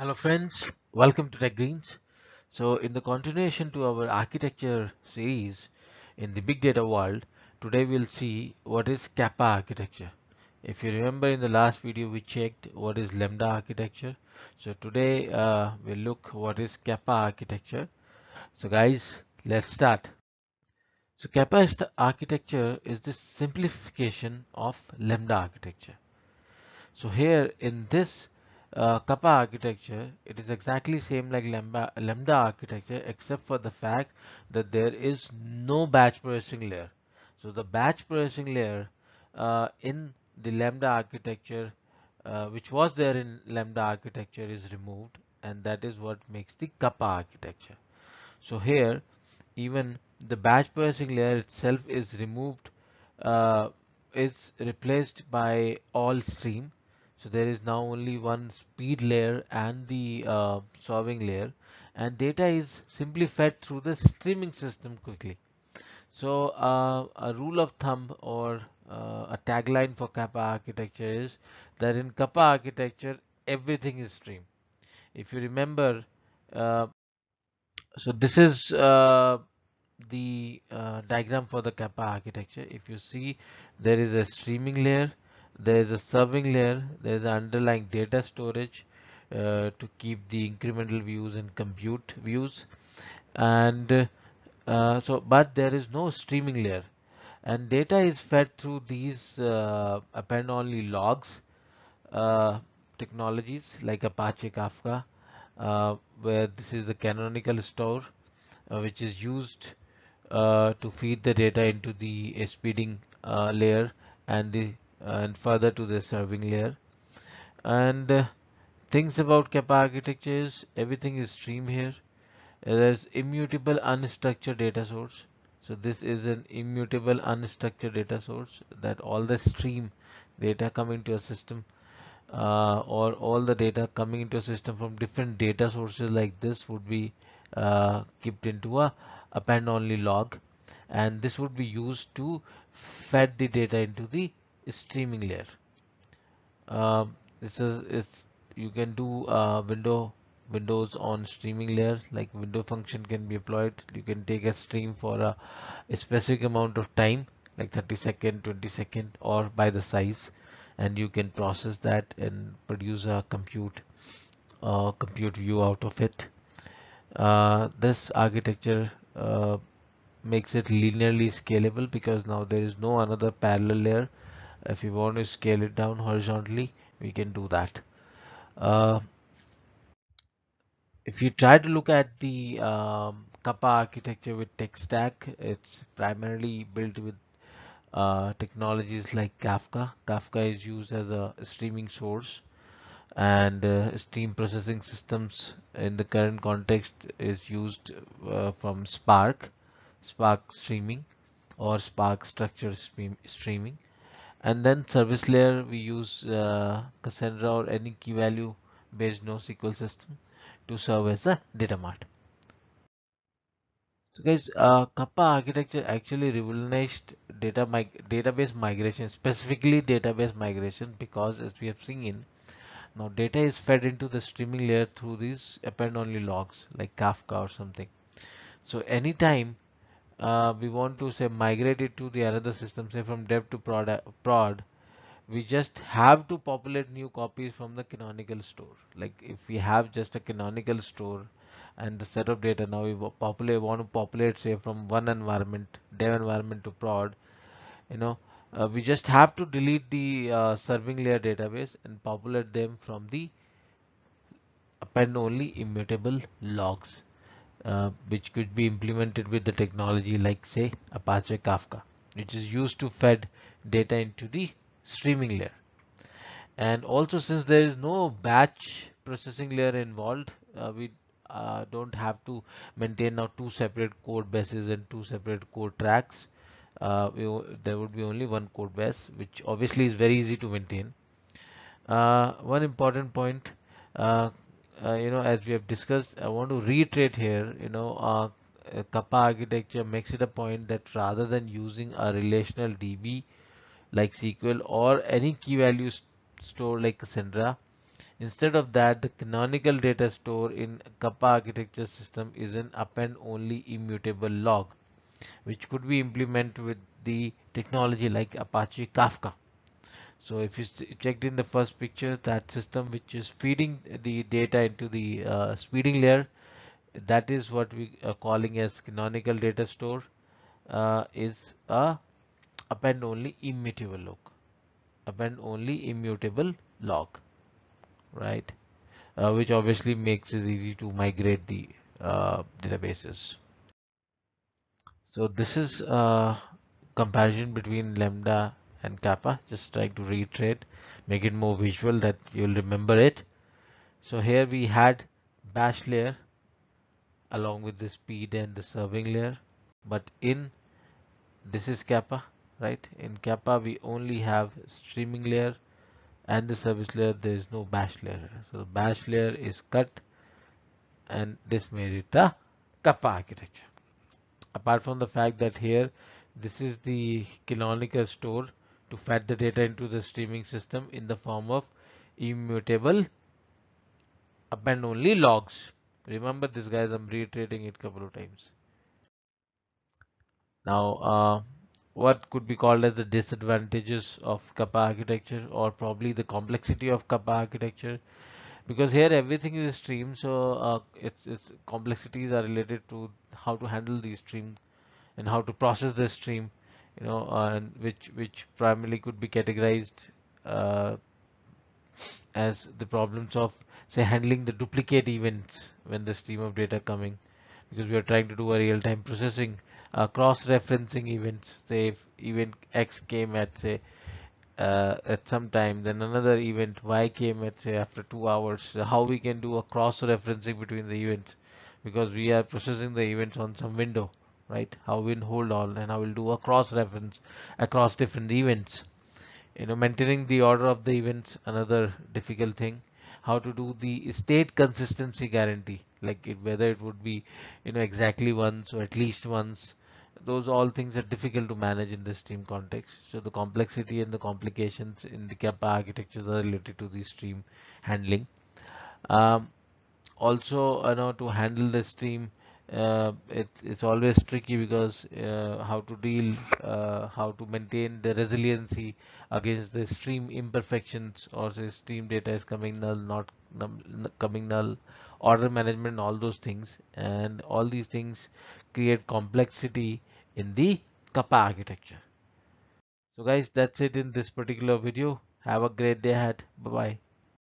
Hello friends, welcome to Tech Greens. So in the continuation to our architecture series in the big data world, today we'll see what is Kappa architecture. If you remember in the last video we checked what is Lambda architecture. So today uh, we'll look what is Kappa architecture. So guys, let's start. So Kappa architecture is the simplification of Lambda architecture. So here in this uh, Kappa architecture, it is exactly same like Lambda, Lambda architecture except for the fact that there is no batch processing layer. So the batch processing layer uh, in the Lambda architecture, uh, which was there in Lambda architecture is removed and that is what makes the Kappa architecture. So here even the batch processing layer itself is removed, uh, is replaced by all stream so there is now only one speed layer and the uh, serving layer and data is simply fed through the streaming system quickly. So uh, a rule of thumb or uh, a tagline for Kappa architecture is that in Kappa architecture everything is stream. If you remember, uh, so this is uh, the uh, diagram for the Kappa architecture. If you see there is a streaming layer there is a serving layer there is an underlying data storage uh, to keep the incremental views and compute views. And uh, so but there is no streaming layer. And data is fed through these uh, append only logs uh, technologies like Apache Kafka uh, where this is the canonical store uh, which is used to feed the data into the speeding layer and the and further to the serving layer. And uh, things about kappa architecture is everything is stream here. There's immutable unstructured data source. So this is an immutable unstructured data source that all the stream data coming to a system. Uh, or all the data coming into a system from different data sources like this would be uh, kept into a append only log. And this would be used to fed the data into the streaming layer. Um, this is it's you can do uh, window windows on streaming layer like window function can be applied. You can take a stream for a, a, specific amount of time like 30 second 20 second or by the size and you can process that and produce a compute uh, compute view out of it. Uh, this architecture uh, makes it linearly scalable because now there is no another parallel layer if you want to scale it down horizontally we can do that. Uh, if you try to look at the um, Kappa architecture with tech stack it's primarily built with uh, technologies like Kafka. Kafka is used as a streaming source and uh, stream processing systems in the current context is used uh, from Spark Spark streaming or Spark structured stream, streaming and then service layer we use uh, Cassandra or any key value based NoSQL system to serve as a data mart. So guys, uh, Kappa architecture actually revolutionized data mig database migration, specifically database migration, because as we have seen, now data is fed into the streaming layer through these append-only logs like Kafka or something. So anytime uh, we want to say migrate it to the another system say from dev to prod, prod. We just have to populate new copies from the canonical store. Like if we have just a canonical store and the set of data now we populate want to populate say from one environment dev environment to prod you know. Uh, we just have to delete the uh, serving layer database and populate them from the append only immutable logs uh, which could be implemented with the technology like say Apache Kafka which is used to fed data into the streaming layer. And also since there is no batch processing layer involved uh, we uh, don't have to maintain now two separate code bases and two separate code tracks. Uh, we, there would be only one code base which obviously is very easy to maintain. Uh, one important point uh, you know as we have discussed I want to reiterate here you know uh, Kappa architecture makes it a point that rather than using a relational DB like SQL or any key value store like Cassandra Instead of that, the canonical data store in Kappa architecture system is an append only immutable log, which could be implemented with the technology like Apache Kafka. So if you checked in the first picture, that system which is feeding the data into the uh, speeding layer, that is what we are calling as canonical data store, uh, is a append only immutable log, append only immutable log right? Uh, which obviously makes it easy to migrate the uh, databases. So this is a comparison between Lambda and Kappa. Just try to reiterate, make it more visual that you'll remember it. So here we had batch layer along with the speed and the serving layer. But in this is Kappa, right? In Kappa we only have streaming layer and the service layer there is no batch layer so the batch layer is cut and this made it a kappa architecture apart from the fact that here this is the canonical store to fed the data into the streaming system in the form of immutable append only logs. Remember this guys i'm reiterating it a couple of times. Now uh, what could be called as the disadvantages of Kappa architecture or probably the complexity of Kappa architecture. Because here everything is a stream so uh, its its complexities are related to how to handle the stream and how to process the stream you know uh, which which primarily could be categorized uh, as the problems of say handling the duplicate events when the stream of data coming because we are trying to do a real-time processing uh, cross-referencing events. Say if event X came at say uh, at some time, then another event Y came at say after two hours. So how we can do a cross-referencing between the events because we are processing the events on some window, right? How we'll hold on and how we'll do a cross-reference across different events. You know, maintaining the order of the events, another difficult thing how to do the state consistency guarantee like it, whether it would be you know exactly once or at least once those all things are difficult to manage in the stream context so the complexity and the complications in the kappa architectures are related to the stream handling um, also you know to handle the stream uh, it, it's always tricky because uh, how to deal, uh, how to maintain the resiliency against the stream imperfections or say stream data is coming null, not coming null, order management, all those things, and all these things create complexity in the Kappa architecture. So guys, that's it in this particular video. Have a great day ahead. Bye bye.